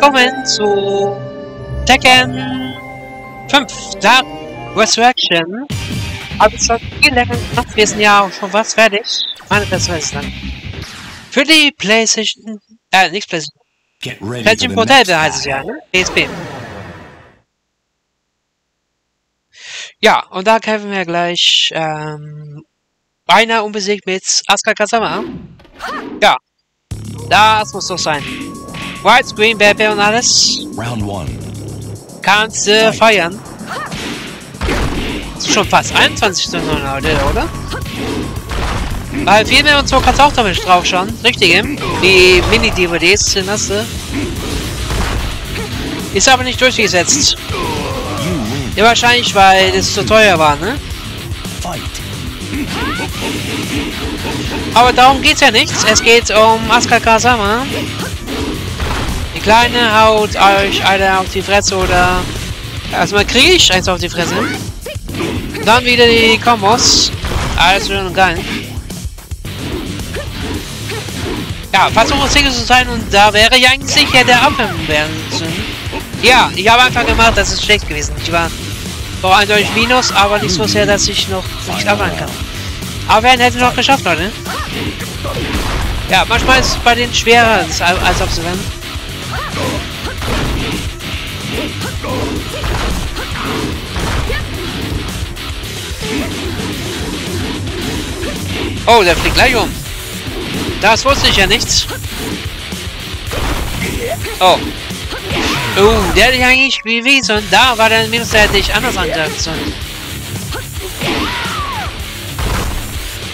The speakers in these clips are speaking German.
willkommen zu Tekken 5 Dark Resurrection. Habe ich schon viel länger gemacht, wir sind ja auch schon fast fertig. Meine Person ist dann. Für die Playstation, äh, nicht Playstation, Playstation Portable heißt es ja, ne? PSP. Ja, und da kämpfen wir gleich, ähm, beinahe unbesiegt mit Asuka Kazama. Ja, das muss doch sein. Widescreen, Baby und alles. Round one. Kannst du feiern. Ist schon fast 21 Stunden heute, oder? Weil viel mehr und so kannst du auch damit drauf schauen. Richtige. Die Mini-DVDs sind das. äh. Ist aber nicht durchgesetzt. Ja, wahrscheinlich, weil es zu teuer war, ne? Aber darum geht's ja nicht. Es geht um Asuka Kasama. Kleine haut euch einer auf die Fresse oder... Erstmal kriege ich eins auf die Fresse. Dann wieder die Kombos. Alles schön und geil. Ja, versuche Single zu sein und da wäre ja eigentlich sicher der Abhängen werden müssen. Ja, ich habe einfach gemacht, das ist schlecht gewesen. Ich war doch eindeutig Minus, aber nicht so sehr, dass ich noch nicht abhängen kann. Aber wir hätten noch geschafft, Leute. Ja, manchmal ist es bei den schwerer, als, als ob Oh, der fliegt gleich um. Das wusste ich ja nicht. Oh. Oh, der hätte ich eigentlich wie wie so. Da war der Minus, der hätte ich anders angreifen sollen.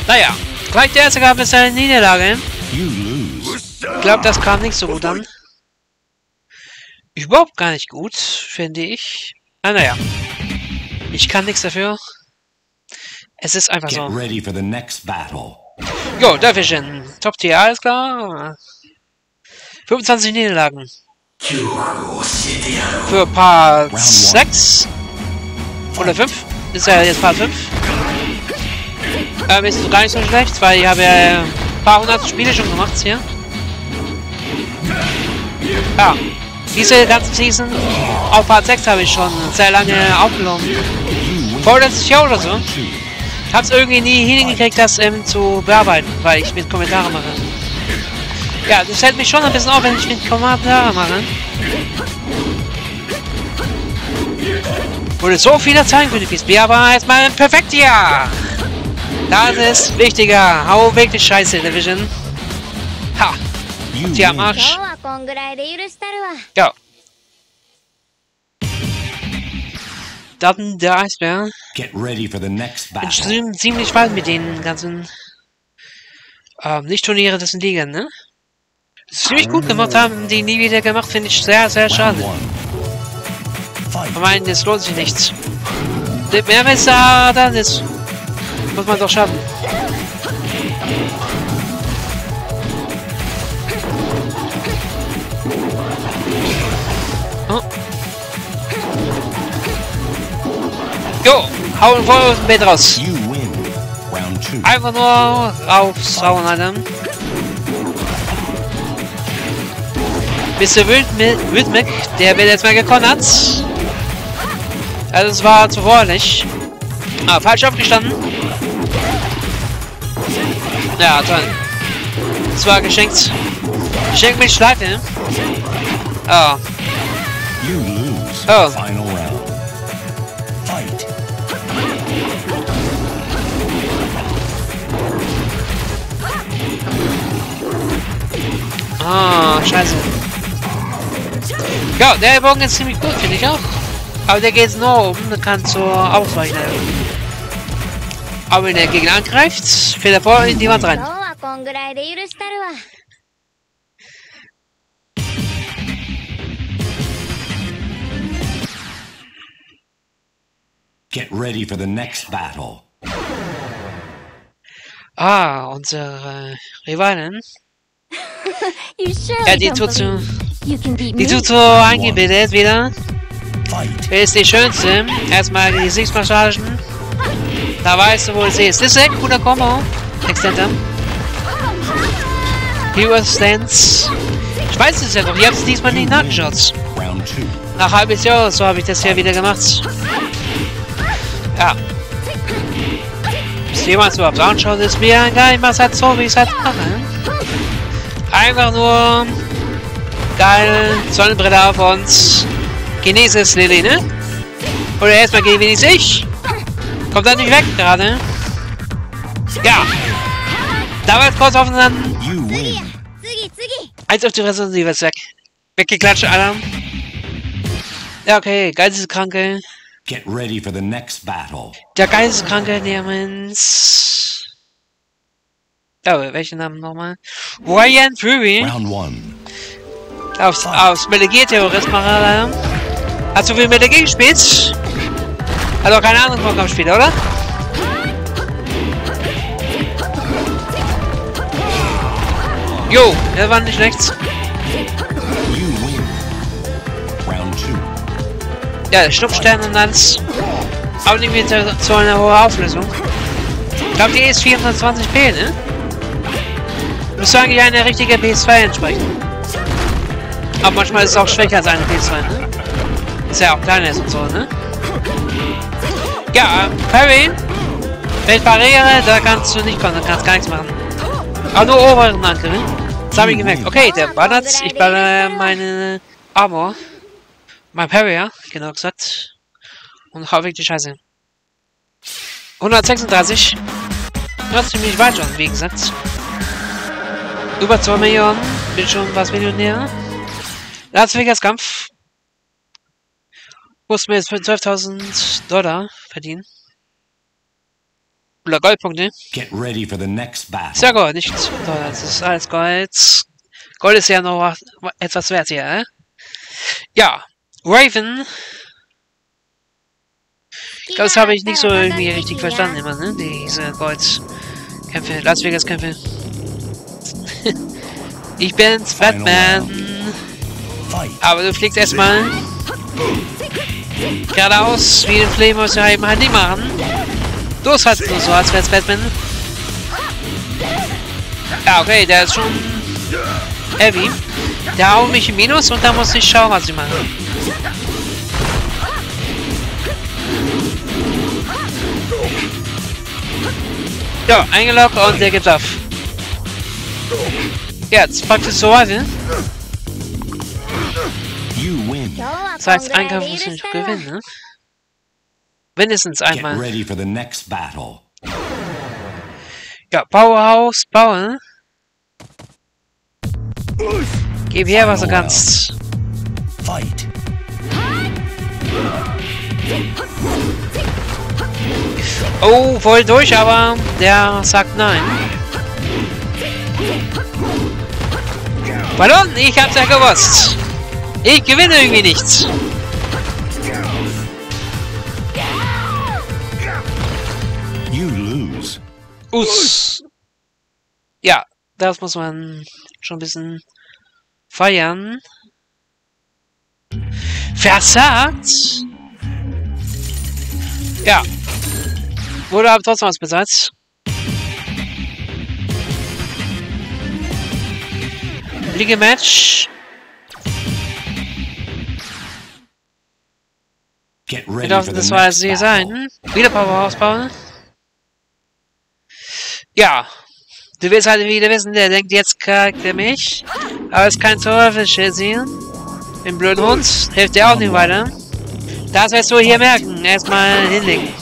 Naja, gleich der erste gab es eine Niederlage. Ich glaube, das kam nicht so gut an. Überhaupt gar nicht gut, finde ich. Ah, naja. Ich kann nichts dafür. Es ist einfach Get so. ready for the next battle. Jo, Division. Top Tier, alles klar. 25 Niederlagen. Für Part one. 6. Oder 5. Ist ja jetzt Part 5. Ähm, ist gar nicht so schlecht, weil ich habe ja ein paar hundert Spiele schon gemacht hier. Ja. Diese ganze Season, auf Part 6 habe ich schon sehr lange aufgenommen. Vorletztes Jahr oder so. Two. Hab's irgendwie nie hingekriegt, das ähm, zu bearbeiten, weil ich mit Kommentare mache. Ja, das hält mich schon ein bisschen auf, wenn ich mit Kommentare mache. Wurde so viele Zeichen für die PSP, aber erstmal perfekt ja. Das ist wichtiger. Hau wirklich scheiße, Division. Ha, You die am Dann der Eisbär. Get ready for the next bin battle. schon ziemlich weit mit den ganzen ähm, nicht Turniere, das sind Ligen, ne? Das ist ziemlich gut gemacht haben, die nie wieder gemacht, finde ich sehr, sehr schade. Ich meine, das lohnt sich nichts. Der Mehrwert da, dann ist. Muss man doch schaffen. Hauen voll aus dem Bett raus. Einfach nur raufsauen, Alter. Mr. Wildmick, der wird jetzt mal gekonnert. Also es war zuvor nicht. Ah, falsch aufgestanden. Ja, toll. Es war geschenkt. Geschenkt mit Schleife. Oh. You lose. Oh. Ah, scheiße. Ja, der Bogen ist ziemlich gut, finde ich auch. Aber der geht nur oben, der kann zur Ausweichen. Aber wenn der Gegner angreift, fällt er vor in die Wand rein. Get ready for the next battle. Ah, unsere Rivalen ja, die tut so, die tut so eingebildet wieder. Wer ist die schönste? Erstmal die Gesichtsmassagen. Da weißt du, wo sie ist. Das ist ein guter Combo. Extender. Hero Stance. Ich weiß es ja noch, ich habe es diesmal nicht nachgeschaut. Nach halbes Jahr oder so habe ich das ja wieder gemacht. Ja. Bis jemand überhaupt anschaut, ist mir egal, ich mach's halt so, wie ich es halt mache. Einfach nur geil, Sonnenbrille auf und genieße es, Lilly, ne? Oder erstmal genieße ich. Kommt dann nicht weg gerade. Ja. Da war es kurz auf dann eins auf die Fresse und sie ist weg. Weggeklatscht, Alter. Ja, okay, Geisteskranke. Get ready for the next battle. Der Geisteskranke namens... Oh, welchen Namen nochmal? Ryan Fury. Round one. Aufs, aufs Metal Gear Terrorist Parallel. Hast du viel Metal Gear gespielt? Hat auch keine anderen Programm gespielt, oder? Jo, der war nicht schlecht. Ja, Schnupfstern und alles. Aber nicht mehr zu, zu einer hohen Auflösung. Ich glaube, die ist 420p, ne? Muss eigentlich eine richtige PS2 entsprechen. Aber manchmal ist es auch schwächer als eine PS2, ne? Ist ja auch kleiner ist und so, ne? Ja, ähm, Parry. Wenn ich pariere, da kannst du nicht kommen, da kannst du gar nichts machen. Aber nur oberen Angriff, ne? Das habe ich gemerkt. Okay, der ballert. Ich baller meine Armor. Mein Parry, ja, genau gesagt. Und hau weg die Scheiße. 136. Ja, ziemlich weit schon, wie gesagt. Über 2 Millionen. Bin schon was Millionär. Las Vegas Kampf. Muss mir jetzt für 12.000 Dollar verdienen. Oder Goldpunkte. Get ready for the next battle. Sehr Gold, nicht Dollar. Das ist alles Gold. Gold ist ja noch was- etwas wert hier, äh? Ja. Raven. Ich glaube, das habe ich nicht so irgendwie richtig verstanden immer, ne? Diese Goldkämpfe, Las Vegas Kämpfe. Ich bin's, Batman. Aber du fliegst erstmal geradeaus, wie den Flame muss ja eben halt nicht machen. Du hast halt nur so, als wär's Batman. Ja, okay, der ist schon heavy. Der haut mich im Minus und da muss ich schauen, was ich mache. Ja, eingeloggt und der gibt auf. Ja, jetzt praktisch so weiter. Das heißt, Angriff muss nicht gewinnen. Ne? Mindestens einmal. Ja, Bauhaus bauen. Gib her, was du kannst. Fight. Oh, voll durch, aber der sagt nein. Pardon, ich hab's ja gewusst. Ich gewinne irgendwie nichts. You lose. Us. Ja, das muss man schon ein bisschen feiern. Versagt. Ja. Wurde aber trotzdem was besetzt. Liga-Match. Wir dürfen das war sie sein. Wieder Powerhouse bauen. Ja. Du willst halt wieder wissen, der denkt, jetzt kackt er mich. Aber ist kein Teufelschild sehen. Im blöden Hund hilft dir auch nicht weiter. Das wirst du hier merken. Erstmal hinlegen.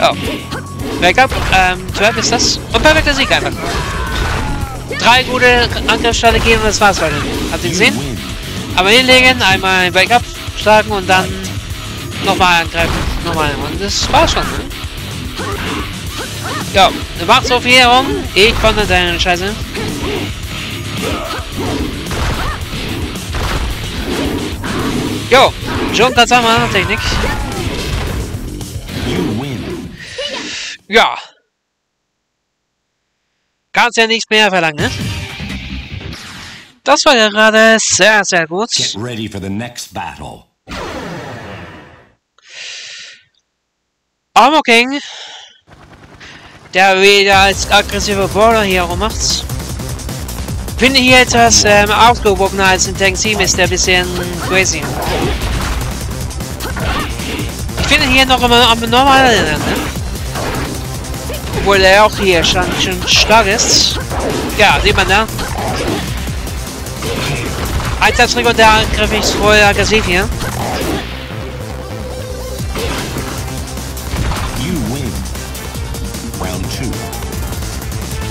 Oh. Backup. Ähm, 12 ist das. Und perfekter Sieg einfach. Drei gute Angriffsstrategien und das war's, Leute. Habt ihr gesehen? Aber hinlegen, einmal Backup schlagen und dann nochmal angreifen. Nochmal. Und das war's schon, ne? Ja, du machst so viel herum. Ich konnte deine Scheiße. Jo, schon tatsächlich Technik. You win. Ja. Kannst ja nichts mehr verlangen, ne? Das war gerade sehr, sehr gut. Get ready for the next battle. Armor King, der wieder als aggressiver Brawler hier rummacht. Finde hier etwas ähm, aufgehobener als ein Tank Team ist der ein bisschen crazy. Ich finde hier noch immer am normalen, ne? Obwohl er auch hier schon, schon stark ist. Ja, sieht man da. Einsatzring und der Angriff ist voll aggressiv hier. You win. Round two.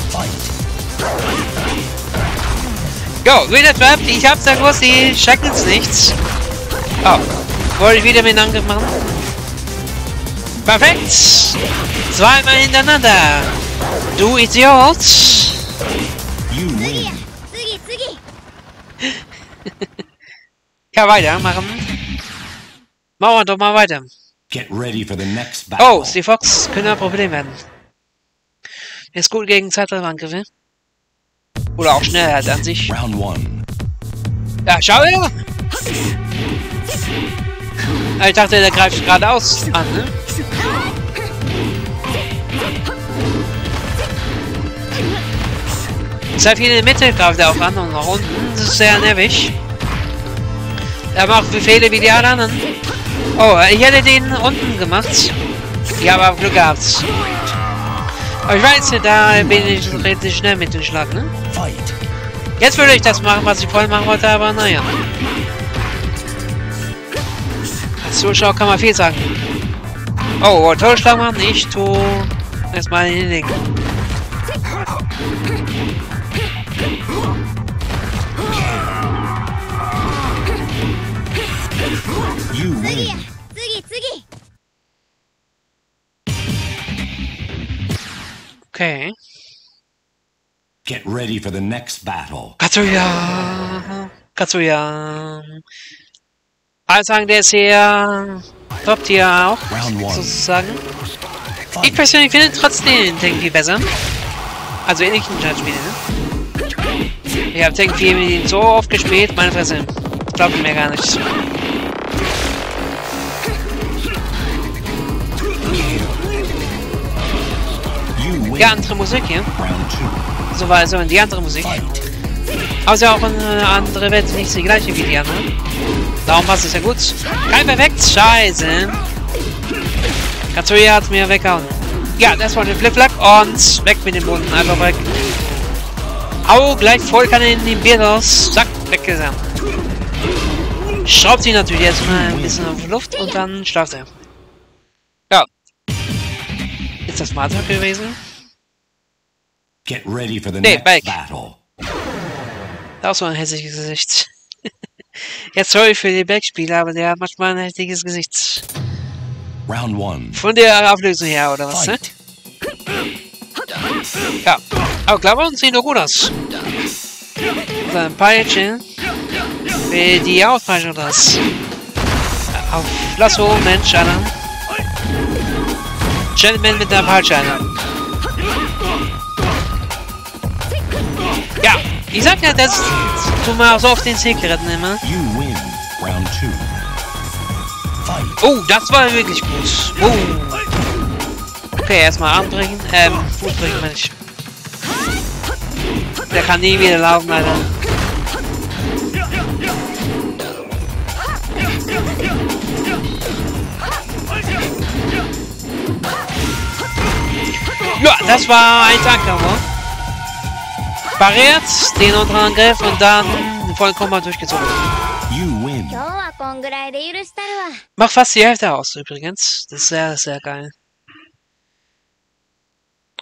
Fight. Go, Winner Trap, ich hab's ja gewusst, die schrecken's nichts. Oh, wollte ich wieder mit einem Angriff machen? Perfekt! Zweimal hintereinander! Du Idiot! You win. 次次 Ja, weiter machen. Machen wir doch mal weiter. Get ready for the next Oh, battle. Steve Fox könnte ein Problem werden. Ist gut gegen Zeitreiseangriffe. Oder auch schnell halt an sich. Round one. Ja, schau her! Ah, Ich dachte, der greift geradeaus an, ne? Sehr viel in der Mitte greift er auch an und nach unten. Das ist sehr nervig. Er macht Befehle wie die anderen. Oh, ich hätte den unten gemacht. Ich habe aber Glück gehabt. Aber ich weiß nicht, da bin ich relativ schnell mit dem Schlag, ne? Jetzt würde ich das machen, was ich vorhin machen wollte, aber naja. Als Zuschauer kann man viel sagen. Oh, oh, oh Todesschlag machen, ich tu erstmal den linken. You win. Okay. Get ready for the next battle. Katsuya! Katsuya! I'm this here. Top hier auch, sozusagen. Ich persönlich finde trotzdem Tank viel besser. Also ähnlich in Judge ne? Ich habe Tank 4 mit ihm so oft gespielt, meine Fresse. Glaubt mir gar nicht. You win. Ja, andere Musik hier. So war so in die andere Musik. Fight. Aber es ist ja auch eine andere Welt, nicht die gleiche wie die andere. Darum passt es ja gut. Kein perfekt, scheiße. Katsuya hat mir weggehauen. Ja, das war der Flip-Flap und weg mit dem Boden, einfach weg. Au, gleich voll kann in den Bier raus. Zack, weggesamt. Schraubt sie natürlich jetzt mal ein bisschen auf die Luft und dann schlaft er. Ja. Ist das Martha gewesen? Get ready for the Nee, next back. Auch so ein hässliches Gesicht. Jetzt sorry für die Backspieler, aber der hat manchmal ein hässliches Gesicht. Round one. Von der Auflösung her, oder was, ne? Fight. Ja. Aber Klamotten sehen doch gut aus. So ein Peilchen. Wie die Auspeitschung das. Auf Lasso, Mensch, Alter. Gentleman mit der Peitsche, Alter. Ja, ich sag ja, das man auch so auf den two. Fight. Oh, das war wirklich gut. Oh. Okay, erstmal Arm brechen. Ähm, Fuß brechen, meine ich. Der kann nie wieder laufen, Alter. Ja, das war ein Tankammer. Pariert, den unteren Angriff und dann den vollen Kombat durchgezogen. Mach fast die Hälfte aus, übrigens. Das ist sehr, sehr geil.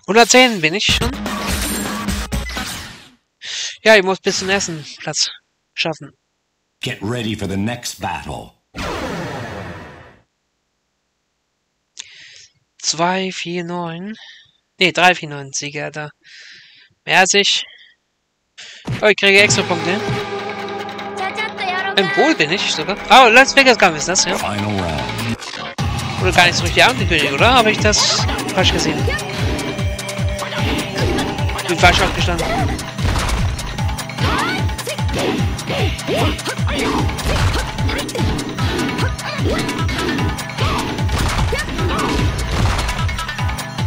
110 bin ich schon. Ja, ich muss bis zum ersten Platz schaffen. Get ready for the next battle. 2, 4, 9. Ne, 3, 4, 9 Sieger da. Mehr als ich. Oh, ich kriege extra Punkte. Im Bowl bin ich sogar. Ah, oh, Las Vegas Gun ist das, ja. Oder gar nicht so richtig angekündigt, oder? Habe ich das falsch gesehen? Bin falsch aufgestanden.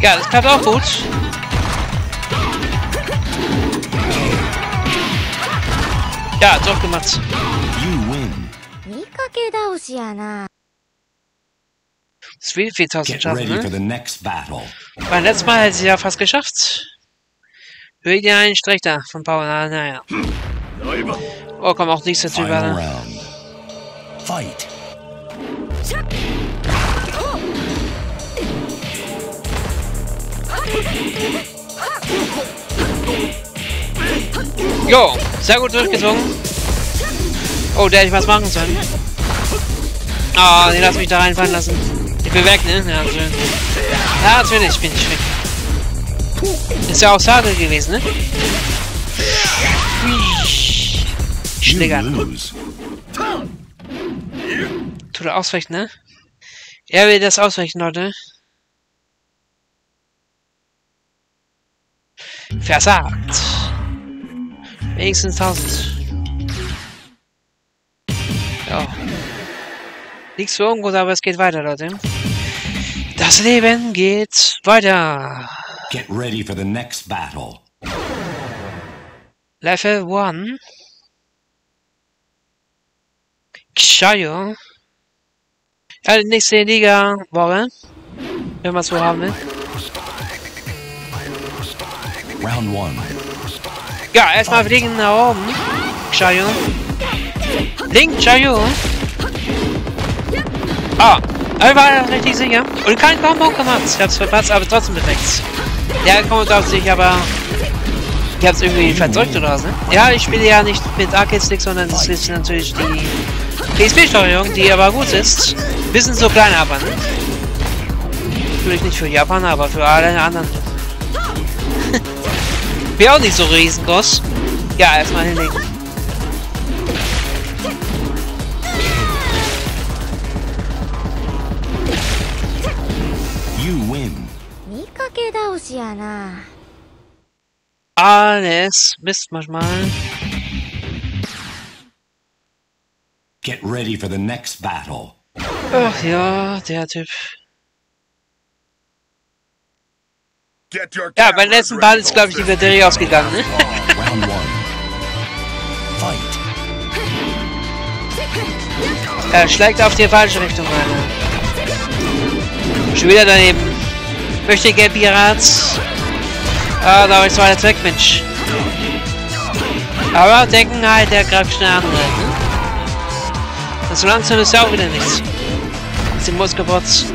Ja, das klappt auch gut. Ja, doch gemacht. You win. Das will 4000 schaffen. Beim letzten Mal hat sie ja fast geschafft. Will dir einen Strich da von Power. Ah, naja. Oh, komm, auch nichts dazu über. Fight. Fight. Jo, sehr gut durchgezogen. Oh, der hätte ich was machen sollen. Ah, die lass mich da reinfallen lassen. Ich bin weg, ne? Ja, schön. Ja, natürlich bin ich weg. Ist ja auch Sage gewesen, ne? Schläger. Tut er ausweichen, ne? Er will das ausweichen, Leute. Versagt. Wenigstens 1000. Ja. Nichts für ungut, aber es geht weiter, Leute. Das Leben geht weiter. Get ready for the next battle. Level 1. Kshayo. Ja, die nächste Liga-Woche. Wenn man so haben will. Round one. Ja, erstmal fliegen nach oben. Kshayo. Link, Kshayo. Ah, ich war richtig sicher. Und kein Combo gemacht. Ich hab's verpasst, aber trotzdem perfekt. Der kommt auf sich, aber ich hab's irgendwie verzeugt oder was, ne? Ja, ich spiele ja nicht mit Arcade-Stick, sondern das ist natürlich die PSP-Steuerung, die aber gut ist. Bisschen so klein aber, ne? Natürlich nicht für Japan, aber für alle anderen bin auch nicht so riesengroß. Ja, erstmal hinlegen. You win. Alles Mist manchmal. Get ready for the next battle. Ach ja, der Typ. Ja, beim letzten Ball ist, glaube ich, die. Batterie ausgegangen, ne? Round one. Fight. Er schlägt auf die falsche Richtung rein. Schon wieder daneben. Möchte der Pirat. Ah, da ist weiter weg, Mensch. Aber denken halt, der greift schnell an. Ne? Das so langsam ist ja auch wieder nichts. Ist im Muskelprotz.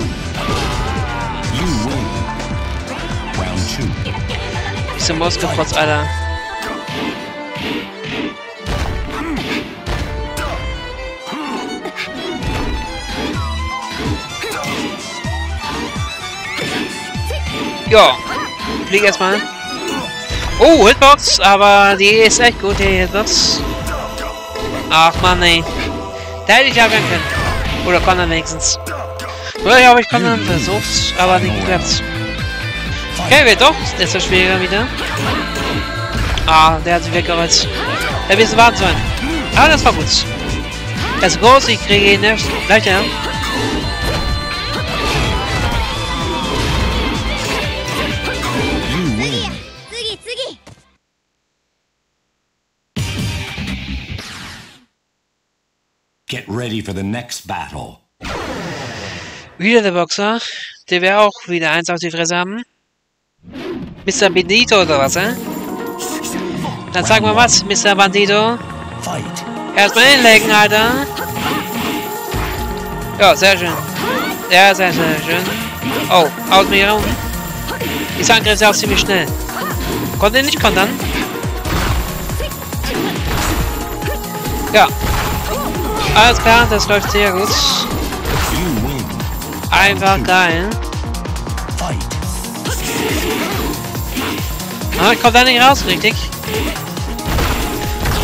Im Muskelprotz, Alter. Ja, flieg erstmal. Oh, Hitbox, aber die ist echt gut, die Hitbox. Ach man, ey. Da hätte ich ja werden können. Oder Conan wenigstens. Oder ja, aber ich Conan versucht, aber nicht geklappt. Okay, wird doch. Ist schwieriger wieder. Ah, der hat sich weggerollt. Der wissen warten sollen. Aber das war gut. Er ist groß, ich kriege ihn nicht. Gleich, ja. Get ready for the next battle. Wieder der Boxer. Der wäre auch wieder eins auf die Fresse haben. Mr. Bandito oder was, eh? Dann sag mal was, Mr. Bandito. Erstmal hinlegen, Alter. Ja, sehr schön. Ja, sehr, sehr schön. Oh, haut mir rum. Dieser Angriff ist auch ziemlich schnell. Konnte ihn nicht kontern. Ja. Alles klar, das läuft sehr gut. Einfach geil. Ah, ich komm da nicht raus, richtig?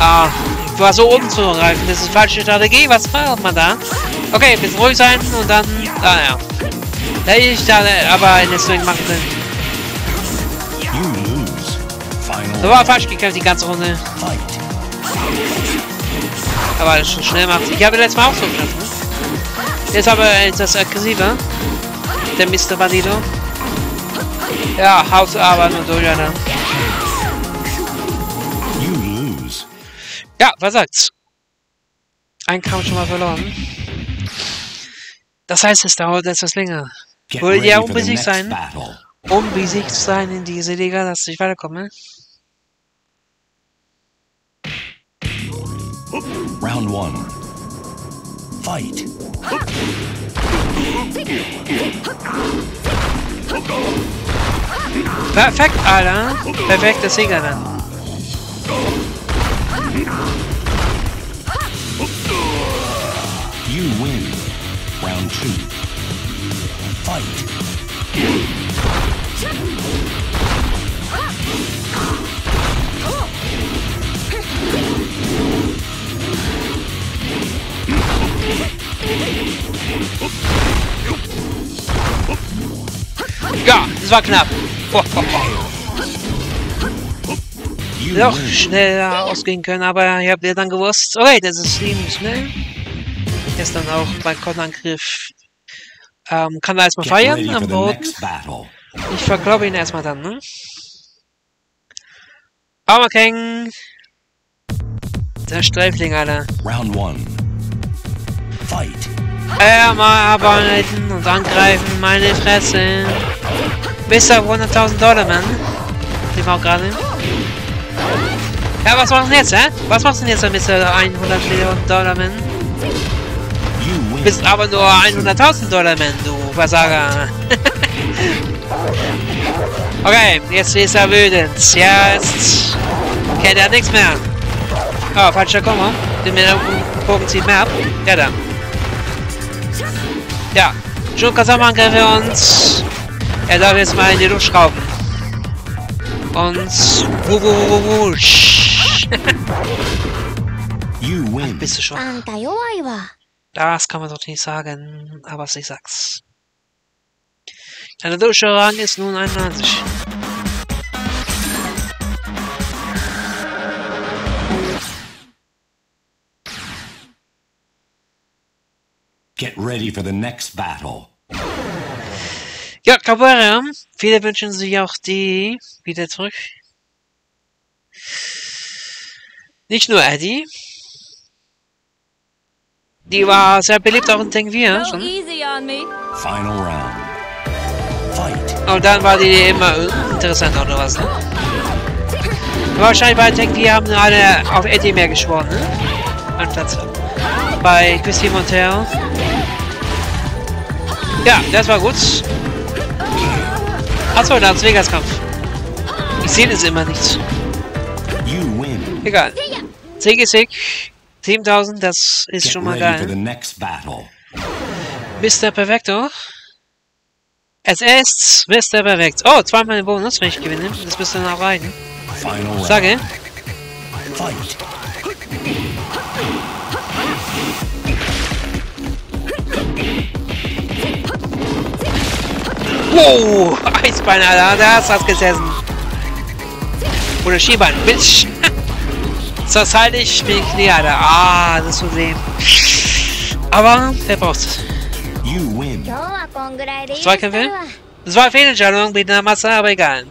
Ah, ich war so oben zu greifen. Das ist falsche Strategie. Was macht man da? Okay, ein bisschen ruhig sein und dann... Ah, ja. Da ich da aber eine Swing machen können. You lose. Final Da war falsch gekämpft die ganze Runde. Aber das schon schnell macht. Ich habe letztes Mal auch so geschafft, ne? Ist aber etwas aggressiver. Der Mr. Bandido. Ja, aber nur durch, Alter. Ja, was sagt's? Ein Kampf schon mal verloren. Das heißt, es dauert etwas länger. Wollt ihr unbesiegt sein? battle. Besiegt zu sein in diese Liga, dass ich weiterkomme. Round one. Fight. Perfekt, Alter. Perfekter Sieger dann. You win. Round two. Fight. Ja, das war knapp. Doch win. schneller ausgehen können, aber ihr habt ja dann gewusst, okay, das ist ziemlich schnell. Ist dann auch beim Konterangriff. Ähm, kann er erstmal feiern am Boden. Ich verglaube ihn erstmal dann, ne? Armer King. Der Streifling, Alter. Round one. Fight. Äh, mal arbeiten und angreifen, meine Fresse. Bis auf 100.000 Dollar, Mann. Die war auch gerade. Ja, was machst du jetzt, hä? Was machst du denn jetzt der 100 Millionen Dollar? You win. Bist aber nur 100.000 Dollar, Mann, du Versager. okay, jetzt ist er wütend. Jetzt kennt er nichts mehr. Oh, falscher Komma. Den Bogen zieht mehr ab. Ja, da. Ja, schon Kasamangriff und er darf jetzt mal in die Luft schrauben uns. Wo, wo, wo, wo, bist du schon? Das kann man doch nicht sagen, aber ich sag's. Deine Durchschlag ist nun 91. Get ready for the next battle. Ja, Capoeira. Viele wünschen sich auch die wieder zurück. Nicht nur Eddie. Die war sehr beliebt auch in Tengvia Go schon. easy on me. Final round. Fight. Und dann war die immer interessant oder was, ne? Wahrscheinlich bei Tengvia haben alle auf Eddie mehr geschworen, ne? Anstatt bei Christy Montero. Ja, das war gut. Achso, Las Vegas Kampf. Ich sehe das immer nicht. You win. Egal. Sieg ist Sieg. 7000, das ist Get schon mal geil. the next battle. Mr. Perfecto. Es ist Mr. Perfect. Oh, zweimal den Bonus, wenn ich gewinne. Das müsste dann auch reichen. Final round. Sage. Fight. Wow, Eisbein, Alter, da hast du was gesessen. Oder Schiebern, Bitch. Das halte ich wie Knie, Ah, das ist so sehen. Aber, wer braucht's? You win. Zweikämpfe? Das war Fehlentscheidung mit einer Masse, aber egal.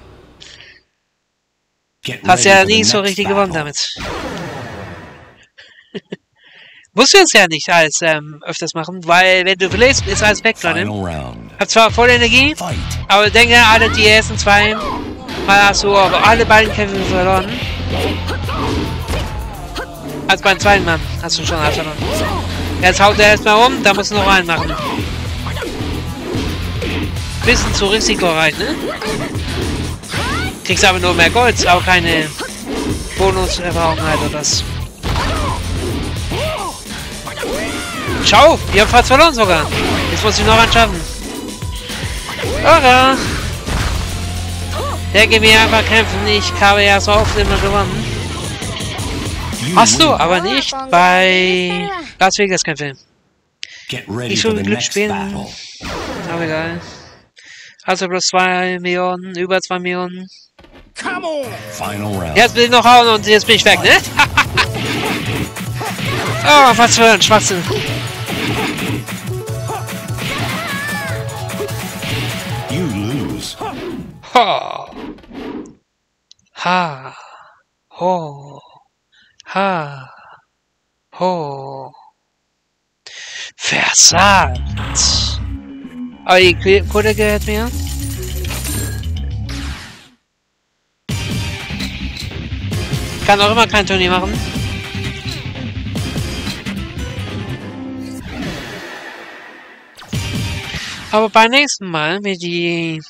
Hast ja nie so richtig gewonnen damit. Musst du jetzt ja nicht alles ähm, öfters machen, weil wenn du verlierst, ist alles weg, Leute. Hab zwar voll Energie, Fight. aber denke, alle die ersten zwei Mal hast du aber alle beiden Kämpfe verloren. Also beim zweiten Mal hast du schon alles verloren. Jetzt haut er erstmal um, da musst du noch einen machen. Bisschen zu risikoreich, ne? Kriegst aber nur mehr Gold, auch keine Bonuserfahrung halt oder das. Schau, wir haben fast verloren sogar. Jetzt muss ich noch einen schaffen. Oder? Denke mir einfach kämpfen. Ich habe ja so oft immer gewonnen. Hast du, aber nicht bei Las Vegas Kämpfe. Get ready Ich will Glück spielen. Aber egal. Also plus 2 Millionen, über 2 Millionen. Final round. Jetzt bin ich noch hauen und jetzt bin ich weg, ne? oh, was für ein Schwachsinn. Ha. Ha. Ho. Ha. Oh. Versagt. Aber die Kohle gehört mir. Kann auch immer kein Turnier machen. Aber beim nächsten Mal, wenn die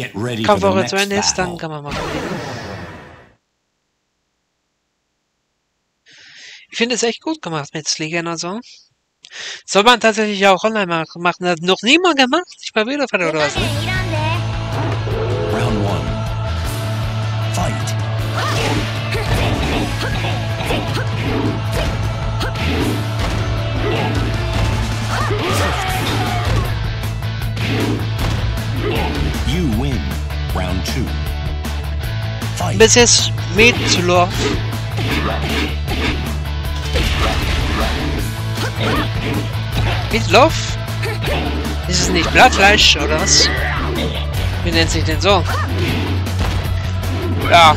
Get ready for the Kampfwoche next zu Ende ist, dann kann man machen. Ich finde es echt gut gemacht mit Sliegern und so. Soll man tatsächlich auch online ma- machen. Hat noch niemand gemacht. Ich mal wieder oder Bis jetzt Metzloff. Meatloaf? Ist es nicht Blattfleisch oder was? Wie nennt sich denn so? Ja.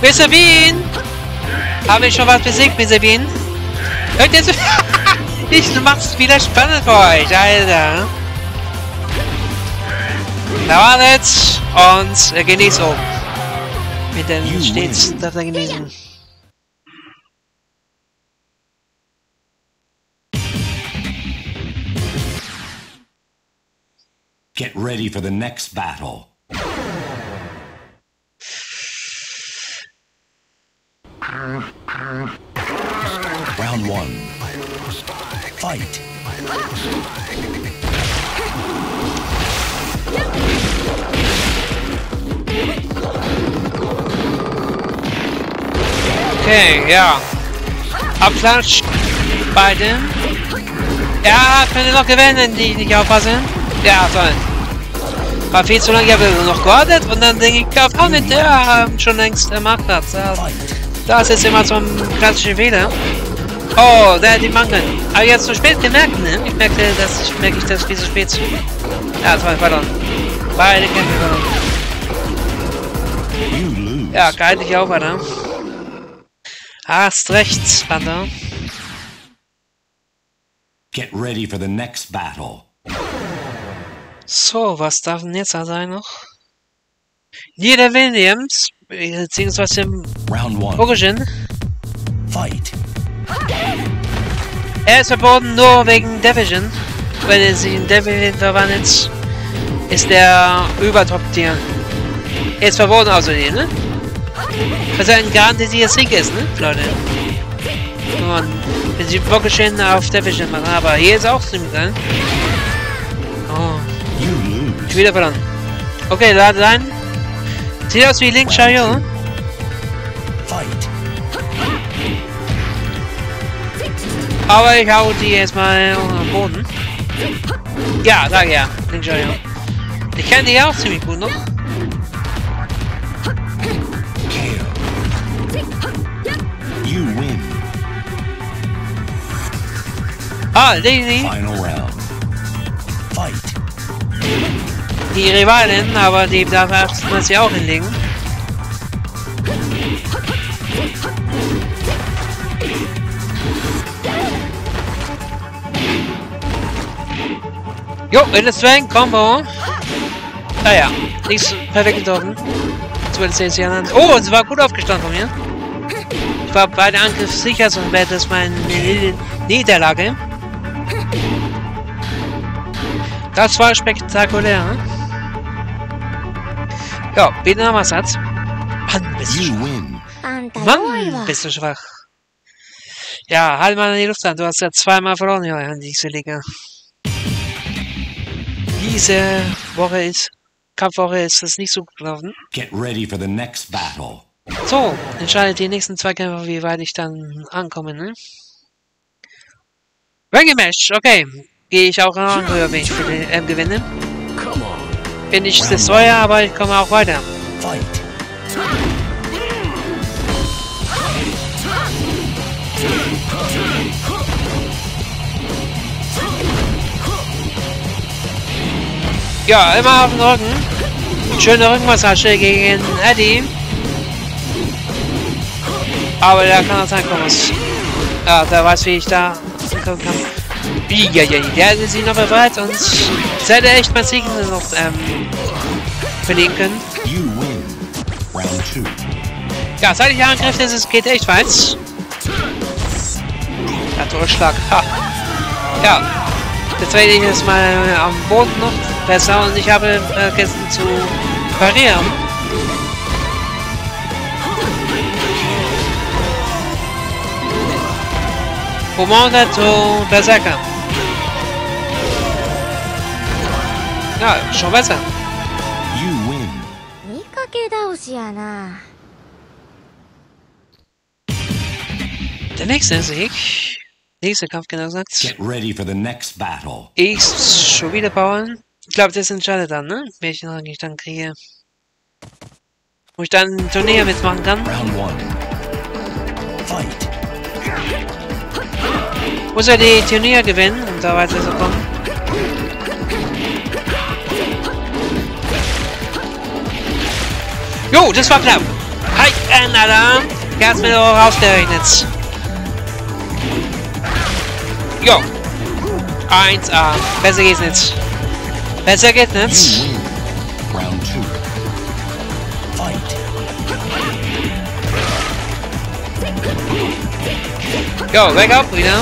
Mr. Bean! Habe ich schon was besiegt, Mr. Bean? Hört so? Ich mach's wieder spannend für euch, Alter. Da wartet und. Mit den stets darf er genießen. Get ready for the next battle. Round one. Fight. Okay, ja. Abklatsch. Beide. Ja, können noch gewinnen, die nicht aufpassen. Ja, toll. War viel zu lange, ich habe noch gewartet und dann denke ich, ja, auch der ähm, schon längst äh, macht das. Ja, Fight. das ist immer so ein klassischer Fehler. Oh, der hat die Mangeln. Aber jetzt zu spät gemerkt, ne? Ich merkte, dass ich merke ich das viel zu spät. Ja, toll, verloren. Beide Kämpfe verloren. Ja, geil dich auch weiter. Hast recht, Panda. Get ready for the next battle. So, was darf denn jetzt da sein noch? Jeder Williams, beziehungsweise Round one. Origin, Fight. Er ist verboten nur wegen Division. Wenn er sich in Division verwandelt, ist der Übertop-Tier. Er ist verboten außerdem, ne? Was ein garantierter Sieg ist, ne, Leute? Und wenn sie Origin auf Division machen, aber hier ist auch ziemlich geil. Oh. Wieder verloren. Okay, lade ein. Sieht aus wie Link Shayo. Fight. Aber ich hau die erstmal am Boden. Ja, sag ja. Shayo. Ich kenne die auch ziemlich gut noch. Win. Ah. Fight. die Rivalin, aber die darf erstmal sie auch hinlegen. Jo, in das Swang, Combo. Naja, ah, nichts perfekt getroffen. Zu LCS Oh, sie war gut aufgestanden von mir. Ich war bei der Angriff sicher, sonst wäre das meine Niederlage. Das war spektakulär. Ne? Ja, bitte nochmal Satz. Mann, bist du schwach. Mann, bist du schwach. Ja, halt mal in die Luft an. Du hast ja zweimal verloren, hier in dieser Liga. Diese Woche ist, Kampfwoche ist es nicht so gut gelaufen. Get ready for the next battle. So, entscheidet die nächsten zwei Kämpfe, wie weit ich dann ankomme, ne? Ranking-Match, okay. Gehe ich auch ran, höher, wenn ich für den M gewinne. Bin ich das teuer, aber ich komme auch weiter. Fight. Ja, immer auf den Rücken. Schöne Rückenmassage gegen Eddie. Aber der kann auch sein, was. Ja, der weiß, wie ich da ankommen kann. Wie, ja, ja, der ist noch bereit und hätte echt mein Sieg noch ähm, verlieren können. You win. Round two. Ja, seit ich angriff, ist es geht echt weit. Ja, Durchschlag. Ha. Ja. Jetzt werde ich jetzt mal am Boden noch besser und ich habe vergessen zu parieren. Poumon zu Berserker. Ja, schon besser. Der nächste Sieg. Nächster Kampf genau gesagt. Get ready schon wieder bauen. Ich glaube, das entscheidet dann, ne? Welchen Rang ich dann kriege. Wo ich dann ein Turnier mitmachen kann. Round one. Fight. Muss er die Turnier gewinnen, um da weiterzukommen. Jo, das war knapp. Hi. Der hat's mir doch rausgerechnet. Jo. 1A. Besser geht's nicht. Besser geht ne? nichts. Round Jo, weg ab wieder.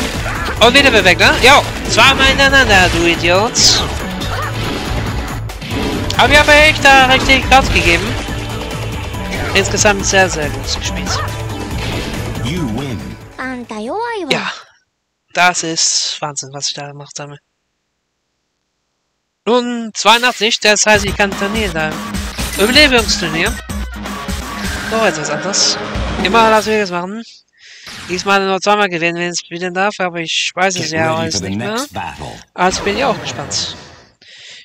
Und wieder weg, ne? Jo, zweimal hintereinander, du Idiot. Aber wir haben echt da richtig Gas gegeben. Insgesamt sehr, sehr gut gespielt. Ja, das ist Wahnsinn, was ich da gemacht habe. Nun 82, das heißt, ich kann Turnier da. Überlebungsturnier. So, jetzt was anderes. Immer Las Vegas machen. Diesmal nur zweimal gewinnen, wenn es spielen darf, aber ich weiß es ja alles nicht mehr. Also bin ich auch gespannt.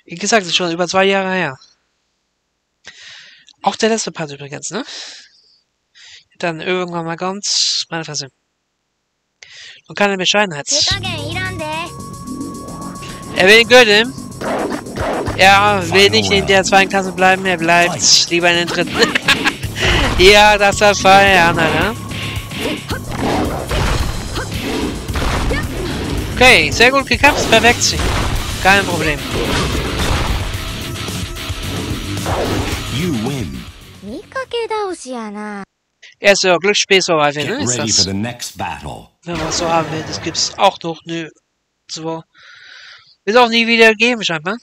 Wie gesagt, ist schon über zwei Jahre her. Auch der letzte Part übrigens, ne? Dann irgendwann mal ganz meine Fresse. Und keine Bescheidenheit. Er will Göttin. Ja, will nicht in der zweiten Klasse bleiben, er bleibt lieber in der dritten. ja, das war Feuer, ne? Okay, sehr gut gekämpft, perfekt. Kein Problem. Er ist ja, Glücksspiel so ne? Ist das? Wenn man so haben will, das gibt's auch noch nö. So. Wird auch nie wieder geben, scheinbar.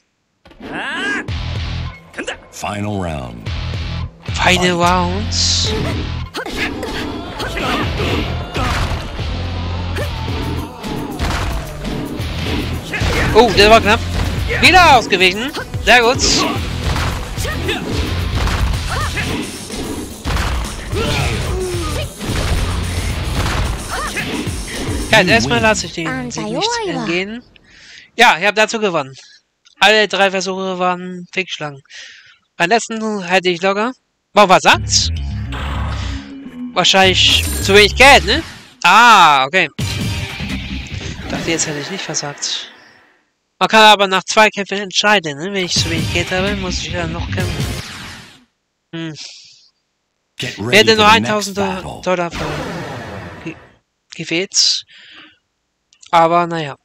Final round. Final Rounds. Oh, der war knapp. Wieder ausgewichen. Sehr gut. Ja, erstmal lasse ich den nicht entgehen. Ja, ich habe dazu gewonnen. Alle drei Versuche waren fehlgeschlagen. Beim letzten hätte ich locker. Mal was sagt's? Wahrscheinlich zu wenig Geld, ne? Ah, okay. Dachte, jetzt hätte ich nicht versagt. Man kann aber nach zwei Kämpfen entscheiden, ne? Wenn ich zu wenig Geld habe, muss ich ja noch kämpfen. Hm. Ready hätte nur the next 1000 Do- battle. Dollar ge gefehlt. Aber naja.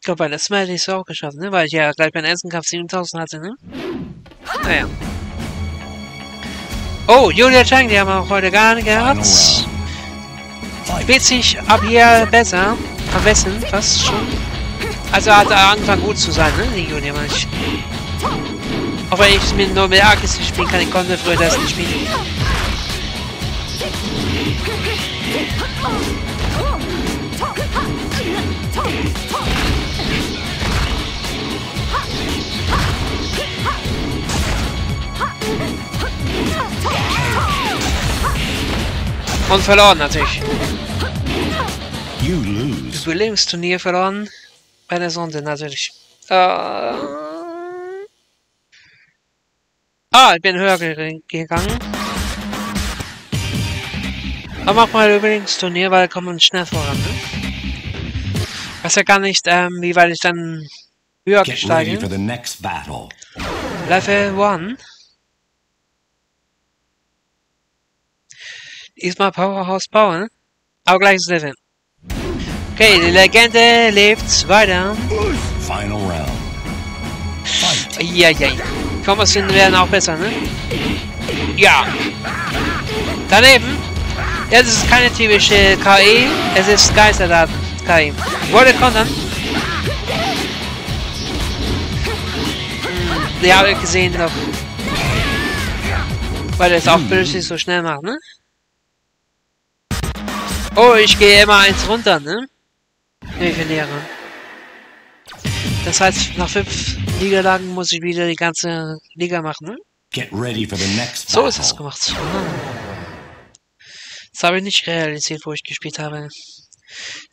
Ich glaube, beim letzten Mal hätte ich es auch geschafft, ne? Weil ich ja gleich beim ersten Kampf 7000 hatte, ne? Naja. Oh, Julia Chang, die haben wir auch heute gar nicht gehabt. sich ab hier besser. Am besten, fast schon. Also hat er angefangen gut zu sein, ne? Die Julia, meine ich. Auch wenn ich mit nur mit Arkis nicht spielen kann, ich konnte früher das nicht spielen. Und verloren natürlich. Lose. Überlebensturnier verloren. Bei der Sonde natürlich. Äh, ah, ich bin höher ge gegangen. Aber mach mal Überlebensturnier, weil kommt man schnell voran, ne? Weiß ja gar nicht, ähm, wie weit ich dann höher Get. Level 1. Diesmal Powerhouse bauen. Aber gleiches Level. Okay, die Legende lebt weiter. Final round. Fight. Ja, ja. Kombos werden auch besser, ne? Ja. Daneben. Ja, das ist keine typische KI. Es ist Geisterdaten KI. Wollte kontern. Die habe ich gesehen noch. Weil das auch plötzlich so schnell macht, ne? Oh, ich gehe immer eins runter, ne? Ne, ich verliere. Das heißt, nach fünf Niederlagen muss ich wieder die ganze Liga machen, ne? Get ready for the next so ist es gemacht. Ah. Das habe ich nicht realisiert, wo ich gespielt habe.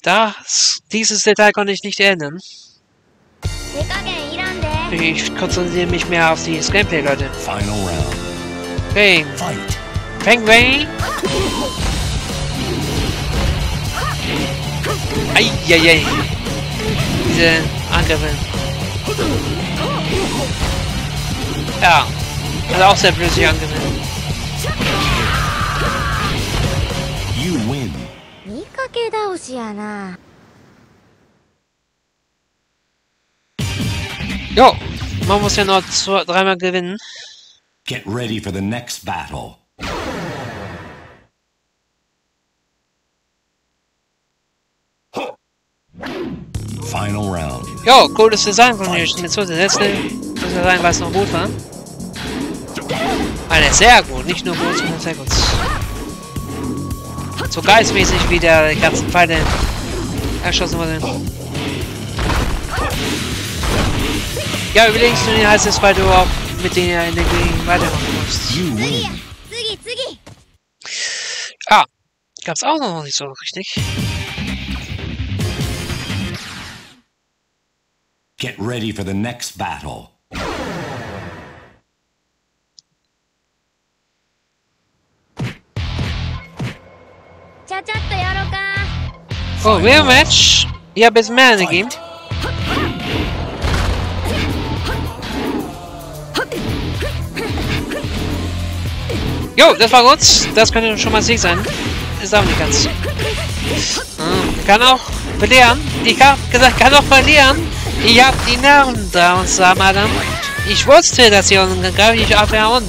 Das, dieses Detail konnte ich nicht ändern. Ich konzentriere mich mehr auf die Gameplay, Leute. Final round. Game. Fight. Fang, bang. Eieiei. Diese Angriffe. Ja, also auch sehr plötzlich angegriffen. You win. 見かけ倒しやな Jo, man muss ja noch zwei, dreimal gewinnen. Get ready for the next battle. Final round. Jo, cooles Design von der Methode. Das letzte Design, was noch gut war. Eine sehr gut, nicht nur gut, sondern sehr gut. So geistmäßig wie der ganzen Pfeile erschossen wurden. Ja, übrigens, du heißt es, weil du auch mit den Energie weitermachen musst. You win. 次次 Ah, gab's auch noch nicht so richtig. Get ready for the next battle. Oh, real match? Ja, bez game. Jo, das war gut. Das könnte schon mal Sieg sein. Ist auch nicht ganz. Hm, kann auch verlieren. Ich hab gesagt, kann auch verlieren. Ich hab die Namen da und sah, Madame. Ich wusste, dass ihr unglaublich abwehren.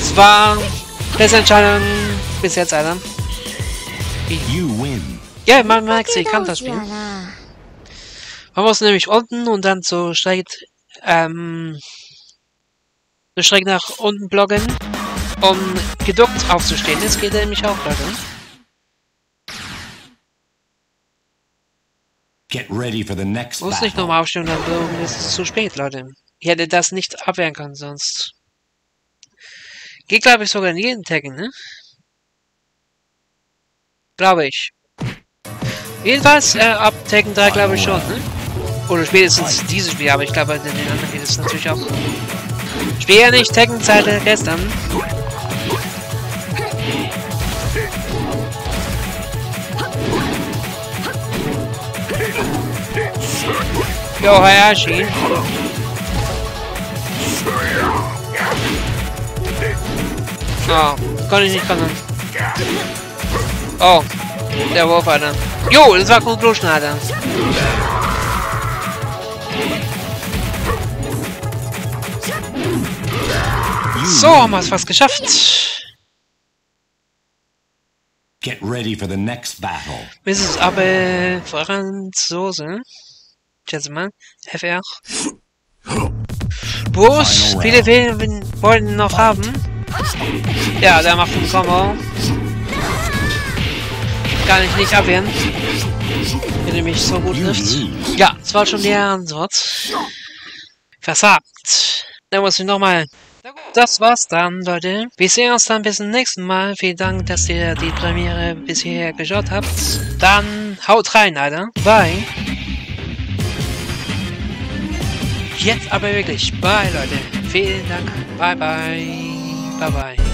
Es war das Entscheidung bis jetzt, Adam. You win. Ja, man merkt, sie kann das Spiel. Man muss nämlich unten und dann so schräg, ähm, so schräg nach unten blocken, um geduckt aufzustehen. Das geht nämlich auch gerade. Get ready for the next Muss nicht nochmal aufstehen und dann blocken, es ist zu spät, Leute. Ich hätte das nicht abwehren können, sonst. Geht, glaube ich, sogar in jeden Taggen, ne? Glaube ich. Jedenfalls, äh, ab Tekken 3 glaube ich schon, ne? Oder spätestens dieses Spiel, aber ich glaube, in den anderen geht es natürlich auch. Spiel ja nicht Tekken seit äh, gestern. Jo, Hayashi. Oh, konnte ich nicht kontern. Oh, der Wurf, Alter. Jo, das war Conclusion, Alter. So, haben wir es fast geschafft. Get ready for the next battle. Mrs. Abel Franzose. Mal. FR. Bus. Viele Wähler wollen noch haben. Ja, der macht einen Combo. Kann ich nicht abwehren. Wenn er mich so gut trifft. Ja, das war schon die Antwort. Versagt. Dann muss ich nochmal. Das war's dann, Leute. Wir sehen uns dann bis zum nächsten Mal. Vielen Dank, dass ihr die Premiere bis hierher geschaut habt. Dann haut rein, Alter. Bye. Jetzt aber wirklich. Bye, Leute. Vielen Dank. Bye, bye. Bye, bye.